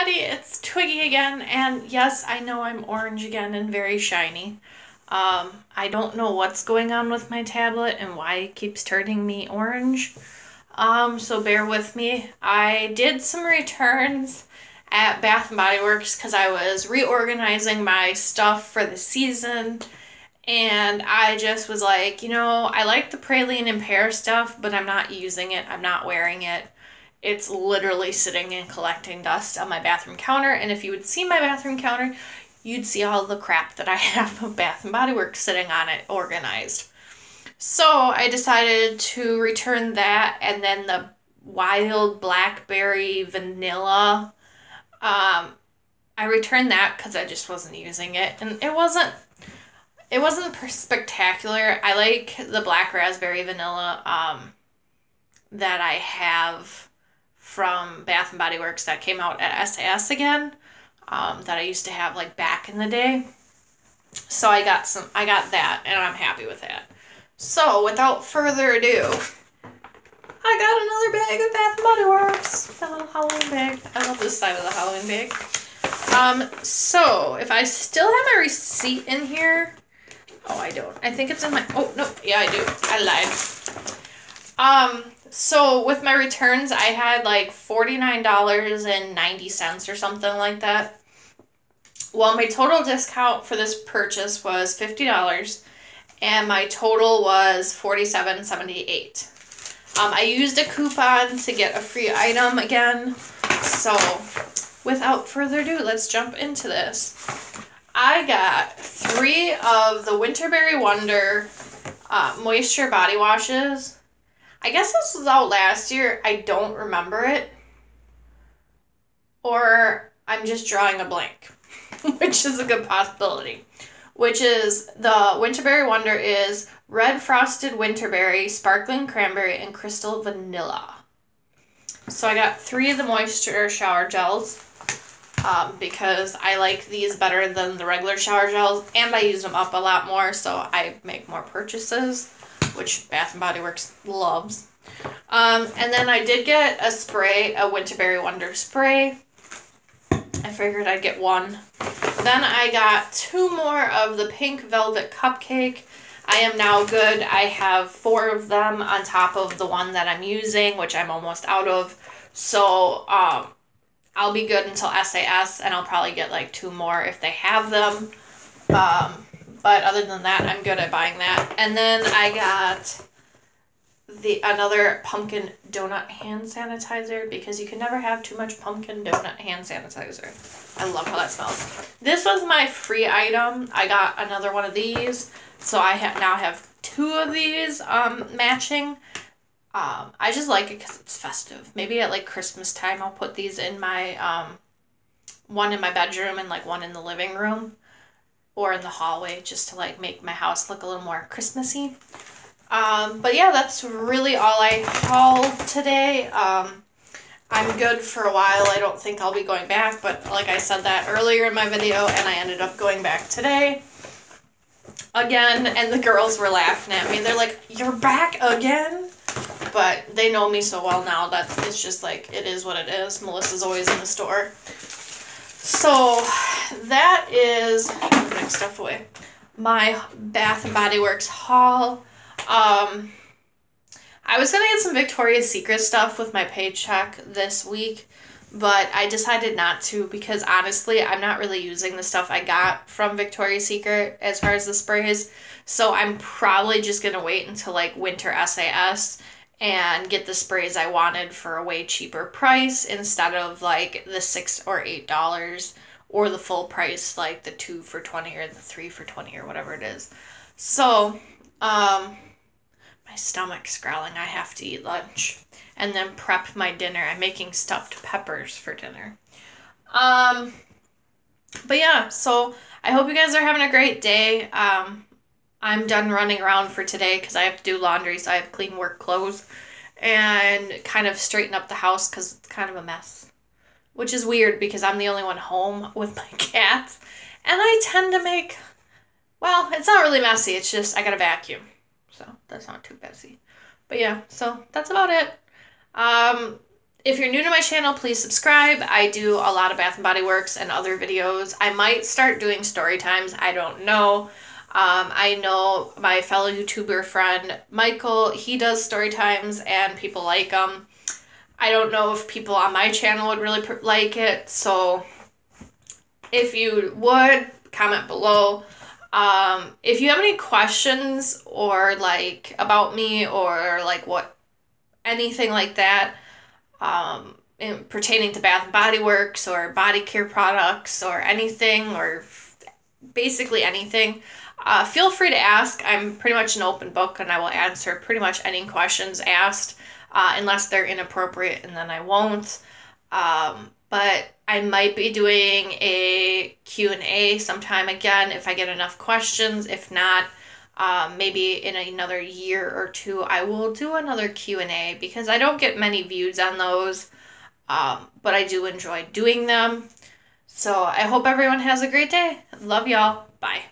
everybody, it's Twiggy again, and yes, I know I'm orange again and very shiny. Um, I don't know what's going on with my tablet and why it keeps turning me orange. Um, so bear with me. I did some returns at Bath Body Works because I was reorganizing my stuff for the season. And I just was like, you know, I like the praline and pear stuff, but I'm not using it. I'm not wearing it. It's literally sitting and collecting dust on my bathroom counter. And if you would see my bathroom counter, you'd see all the crap that I have of Bath and Body Works sitting on it organized. So I decided to return that and then the wild blackberry vanilla. Um, I returned that because I just wasn't using it, and it wasn't. It wasn't spectacular. I like the black raspberry vanilla um, that I have from Bath and Body Works that came out at SAS again. Um, that I used to have like back in the day. So I got some. I got that, and I'm happy with that. So, without further ado, I got another bag of Bath and Body Works. That little Halloween bag. I love this side of the Halloween bag. Um, so if I still have my receipt in here, oh, I don't. I think it's in my. Oh no, yeah, I do. I lied. Um, so with my returns, I had like forty nine dollars and ninety cents or something like that. Well, my total discount for this purchase was fifty dollars and my total was forty-seven seventy-eight. Um, I used a coupon to get a free item again. So, without further ado, let's jump into this. I got three of the Winterberry Wonder uh, moisture body washes. I guess this was out last year. I don't remember it. Or I'm just drawing a blank, which is a good possibility which is the Winterberry Wonder is red frosted winterberry, sparkling cranberry, and crystal vanilla. So I got three of the moisture shower gels um, because I like these better than the regular shower gels, and I use them up a lot more, so I make more purchases, which Bath and Body Works loves. Um, and then I did get a spray, a Winterberry Wonder spray. I figured I'd get one then I got two more of the pink velvet cupcake. I am now good. I have four of them on top of the one that I'm using, which I'm almost out of. So um, I'll be good until SAS, and I'll probably get like two more if they have them. Um, but other than that, I'm good at buying that. And then I got the another pumpkin donut hand sanitizer because you can never have too much pumpkin donut hand sanitizer. I love how that smells. This was my free item. I got another one of these, so I have now have two of these um, matching. Um, I just like it because it's festive. Maybe at like Christmas time, I'll put these in my um, one in my bedroom and like one in the living room or in the hallway just to like make my house look a little more Christmassy. Um, but yeah, that's really all I hauled today. Um, I'm good for a while. I don't think I'll be going back, but like I said that earlier in my video, and I ended up going back today again, and the girls were laughing at me. They're like, You're back again? But they know me so well now that it's just like, it is what it is. Melissa's always in the store. So that is, putting stuff away, my Bath and Body Works haul. Um, I was gonna get some Victoria's Secret stuff with my paycheck this week, but I decided not to because honestly, I'm not really using the stuff I got from Victoria's Secret as far as the sprays. So I'm probably just gonna wait until like winter SAS and get the sprays I wanted for a way cheaper price instead of like the six or eight dollars or the full price, like the two for 20 or the three for 20 or whatever it is. So, um, my stomach's growling. I have to eat lunch and then prep my dinner. I'm making stuffed peppers for dinner. Um, but yeah, so I hope you guys are having a great day. Um, I'm done running around for today because I have to do laundry, so I have clean work clothes and kind of straighten up the house because it's kind of a mess. Which is weird because I'm the only one home with my cats. And I tend to make, well, it's not really messy, it's just I got a vacuum. So that's not too messy. But yeah, so that's about it. Um, if you're new to my channel, please subscribe. I do a lot of Bath and Body Works and other videos. I might start doing story times. I don't know. Um, I know my fellow YouTuber friend Michael, he does story times and people like them. I don't know if people on my channel would really like it, so if you would, comment below. Um, if you have any questions or like about me or like what anything like that, um, in, pertaining to Bath and Body Works or body care products or anything or basically anything, uh, feel free to ask. I'm pretty much an open book and I will answer pretty much any questions asked uh, unless they're inappropriate and then I won't. Um, but I might be doing a Q&A sometime again if I get enough questions. If not, um, maybe in another year or two, I will do another Q&A because I don't get many views on those, um, but I do enjoy doing them. So I hope everyone has a great day. Love y'all. Bye.